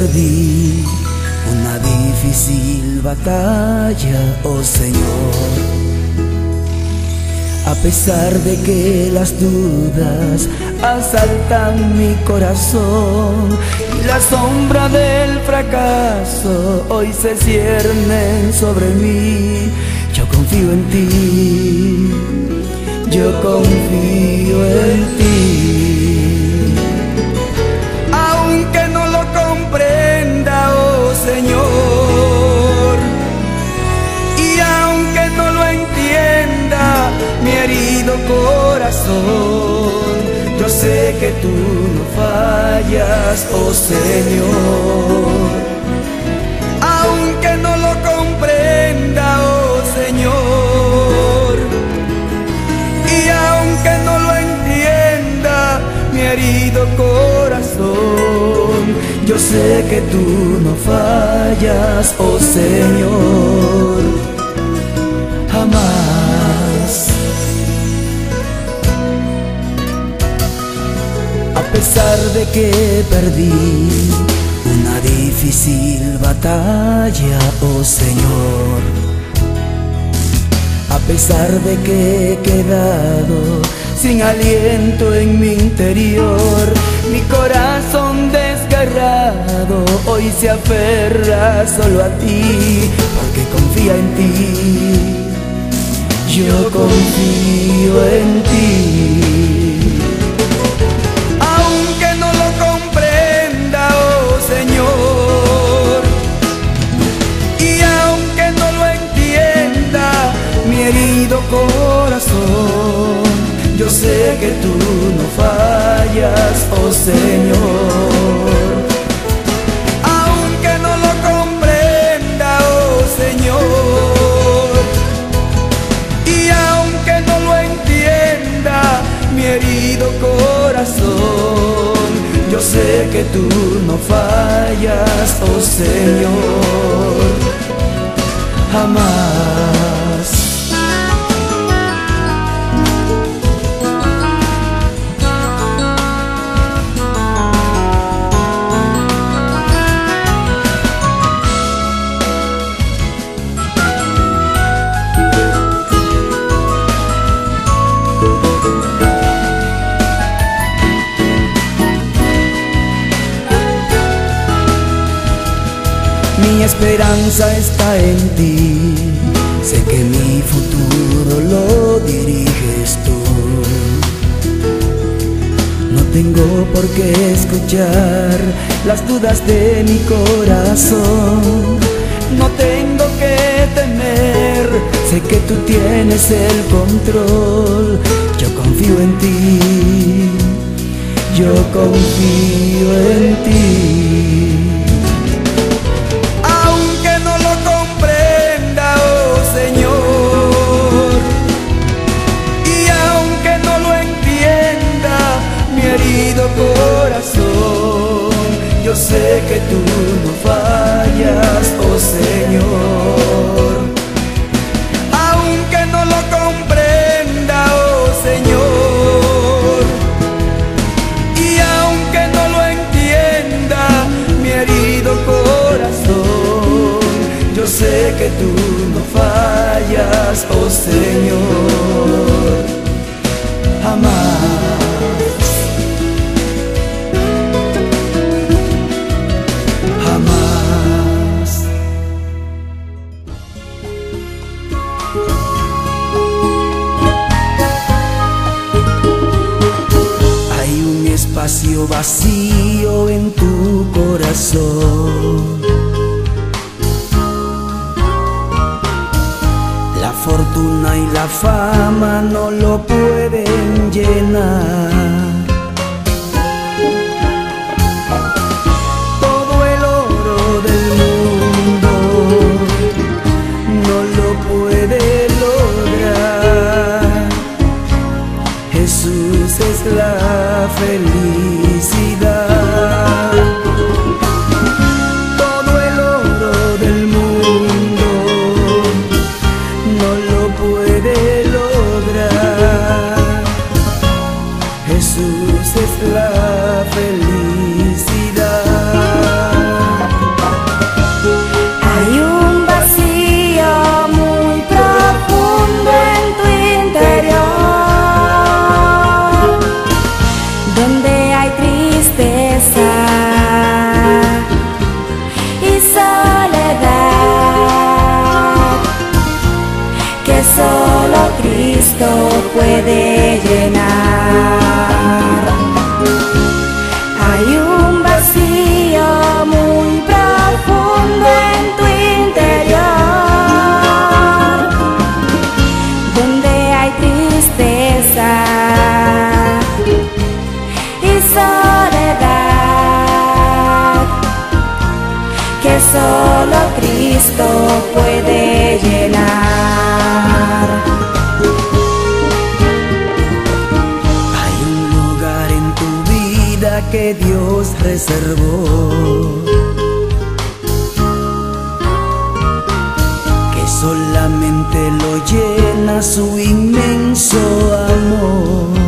perdí una difícil batalla, oh Señor. A pesar de que las dudas asaltan mi corazón y la sombra del fracaso hoy se ciernen sobre mí, yo confío en ti, yo confío en ti. Corazón, yo sé que tú no fallas, oh Señor. Aunque no lo comprenda, oh Señor, y aunque no lo entienda mi herido corazón, yo sé que tú no fallas, oh Señor, pesar de que perdí una difícil batalla, oh Señor. A pesar de que he quedado sin aliento en mi interior, mi corazón desgarrado hoy se aferra solo a ti, porque confía en ti. Yo confío en ti. Sé que tú no fallas, oh Señor. Aunque no lo comprenda, oh Señor, y aunque no lo entienda mi herido corazón, yo sé que tú no fallas, oh Señor, jamás. Esperanza está en ti, sé que mi futuro lo diriges tú. No tengo por qué escuchar las dudas de mi corazón, no tengo que temer, sé que tú tienes el control, yo confío en ti, yo confío en ti. Sé que tú no fallas, oh Señor. Aunque no lo comprenda, oh Señor, y aunque no lo entienda mi herido corazón, yo sé que tú no fallas, oh Señor, jamás. Cristo puede llenar. Hay un lugar en tu vida que Dios reservó. Que solamente lo llena su inmenso amor.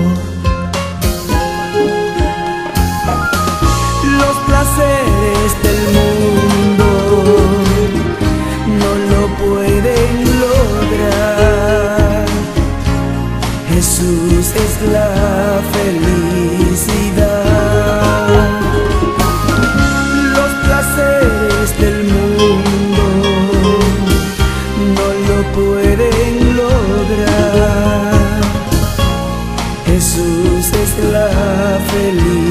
La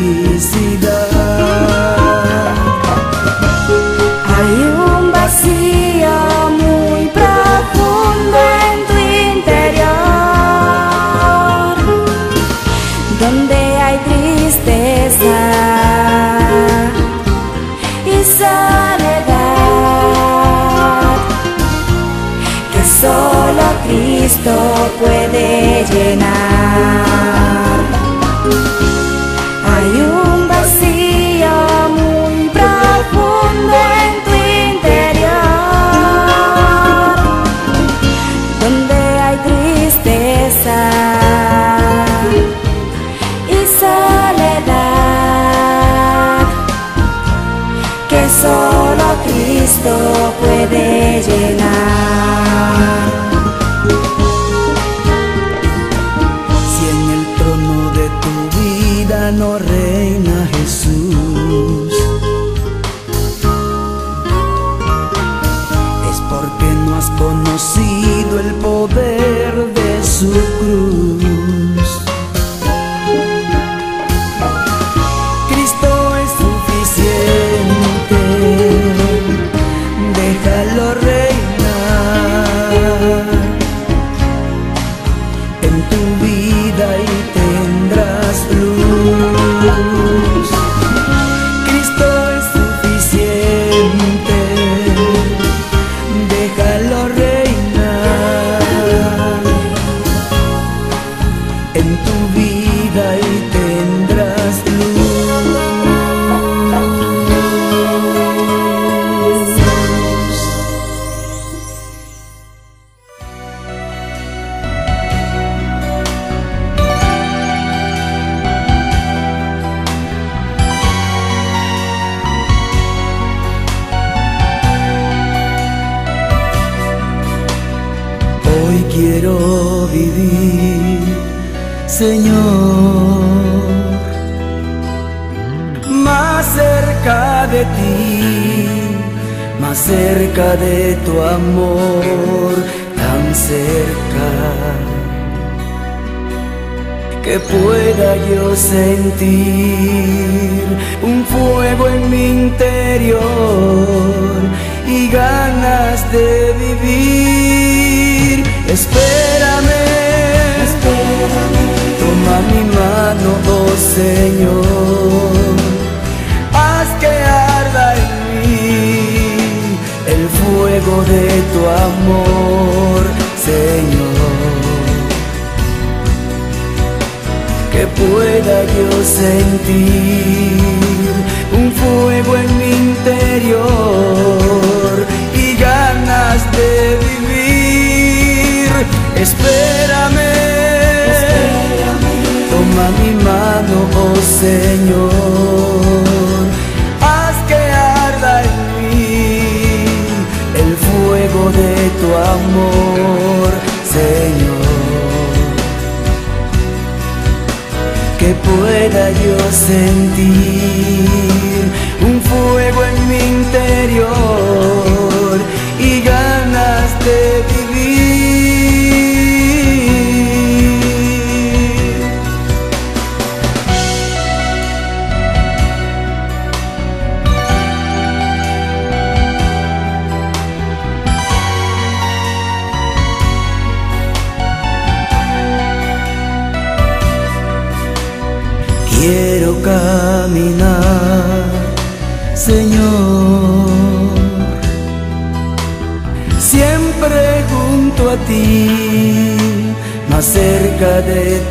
solo Cristo puede llenar. En tu vida que pueda yo sentir un fuego en mi interior y ganas de vivir. Espérame, toma mi mano, oh Señor, haz que arda en mí el fuego de tu amor, Señor. Pueda yo sentir un fuego en mi interior y ganas de vivir. Espérame, toma mi mano, oh Señor, haz que arda en mí el fuego de tu amor, Señor. Que pueda yo sentir un fuego en mi interior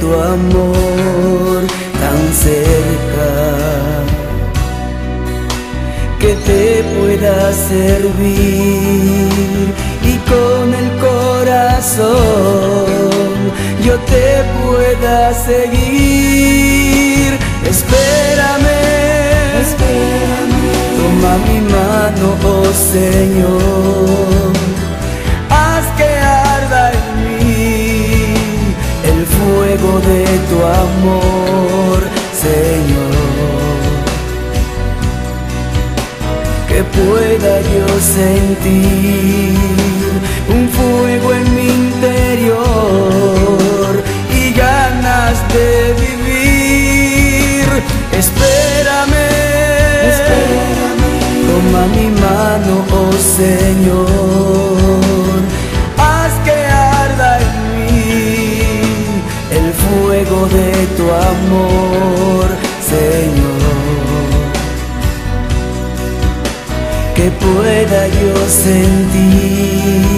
tu amor tan cerca que te pueda servir y con el corazón yo te pueda seguir. Espérame, espérame. Toma mi mano, oh Señor amor, Señor. Que pueda yo sentir un fuego en mi interior y ganas de vivir. Espérame, Espérame. toma mi mano, oh Señor. amor, Señor. Que pueda yo sentir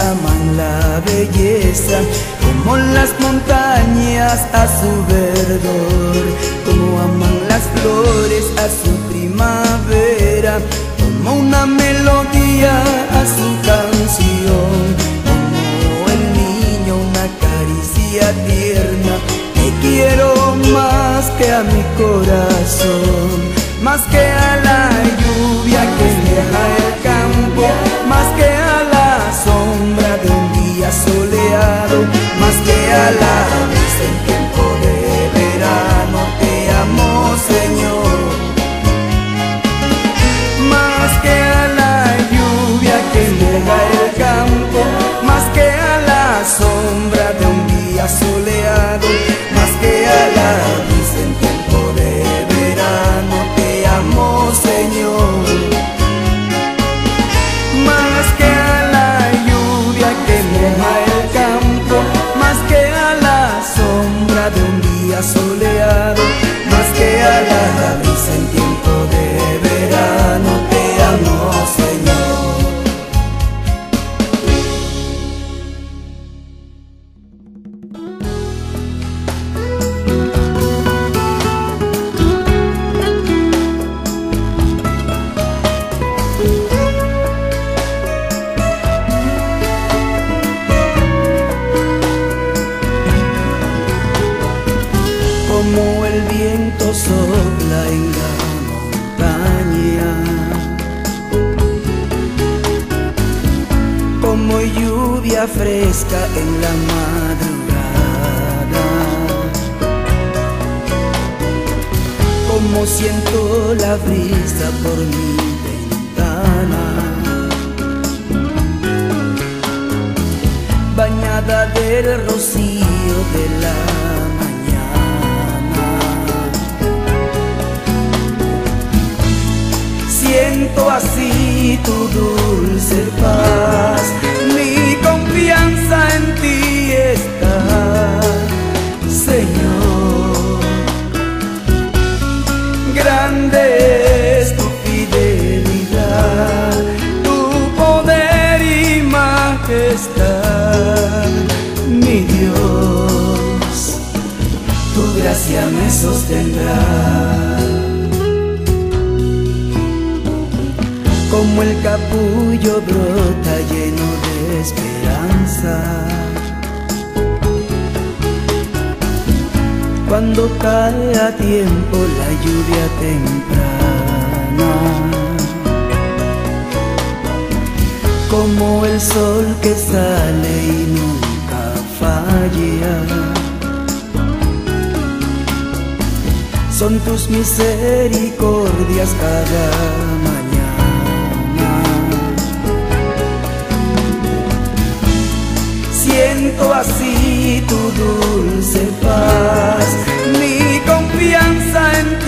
aman la belleza, como las montañas a su verdor, como aman las flores a su primavera, como una melodía a su canción, como el niño una caricia tierna, te quiero más que a mi corazón, más que a la lluvia que deja el campo, más que lluvia fresca en la madrugada, como siento la brisa por mi ventana. bañada del rocío de la siento así tu dulce paz, confianza en ti está, Señor. Grande es tu fidelidad, tu poder y majestad, mi Dios, tu gracia me sostendrá. como el capullo brota esperanza. Cuando cae a tiempo la lluvia temprana, como el sol que sale y nunca falla. Son tus misericordias cada así tu dulce paz, mi confianza en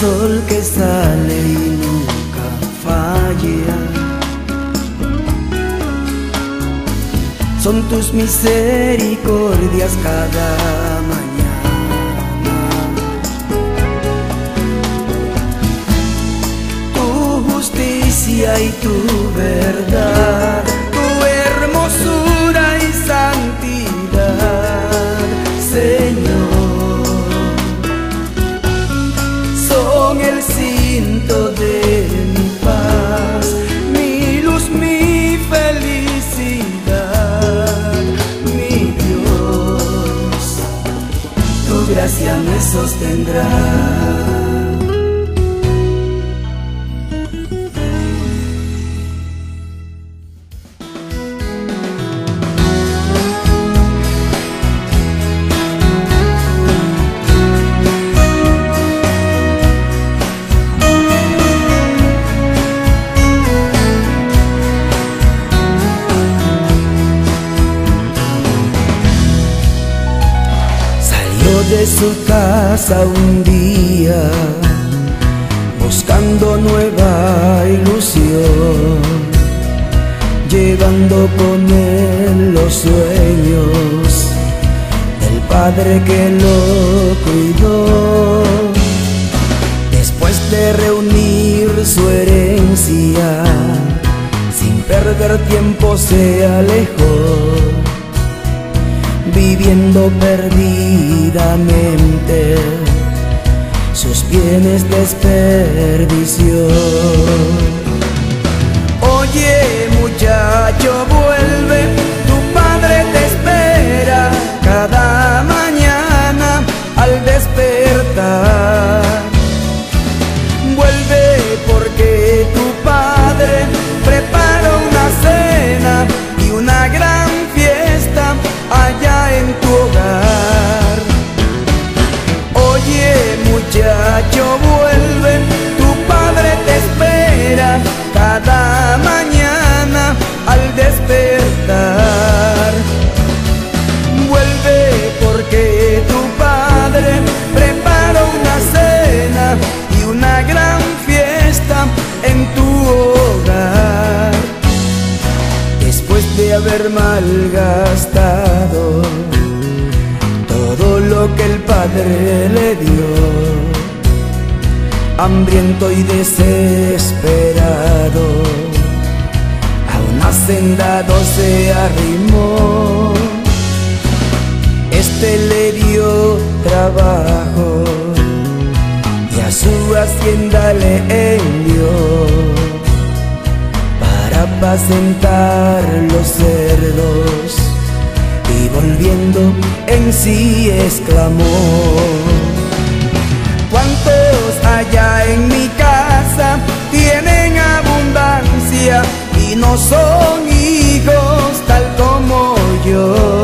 sol que sale y nunca falla. Son tus misericordias cada mañana. Tu justicia y tu verdad gracia su casa un día buscando nueva ilusión, llevando con él los sueños del padre que lo cuidó. Después de reunir su herencia, sin perder tiempo se alejó viviendo perdidamente, sus bienes desperdició. Oye muchacho, hacendado se arrimó, este le dio trabajo y a su hacienda le envió para apacentar los cerdos y volviendo en sí exclamó. y no son hijos tal como yo.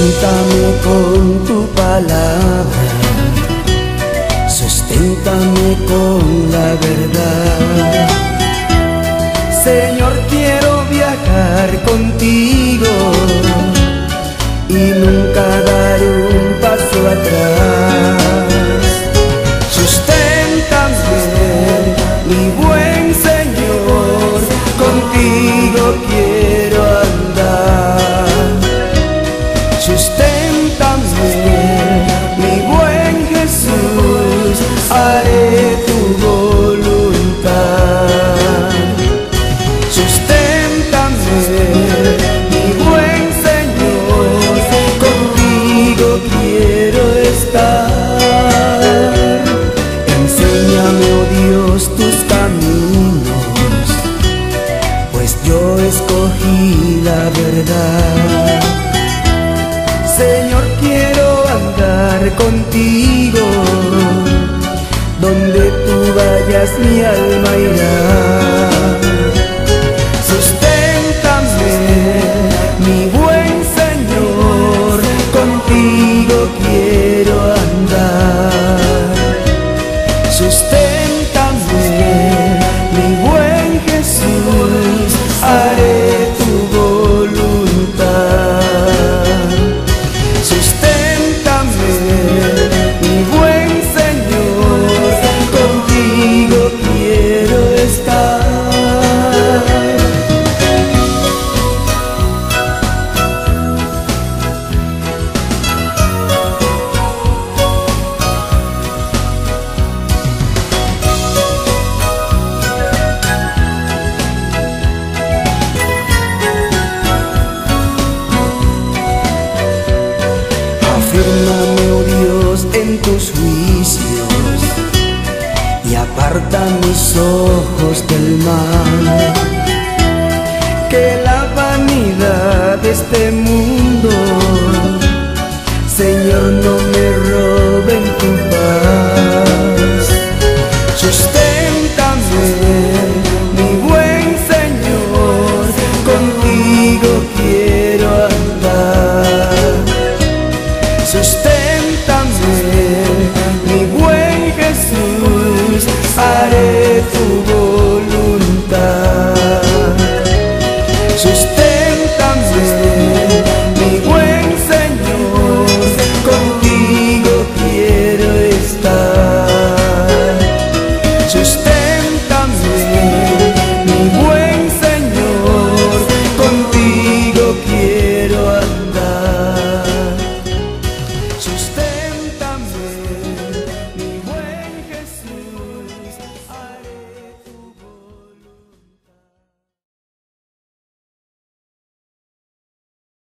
Sosténtame con tu palabra, sosténtame con la verdad. Señor, quiero viajar contigo y nunca daré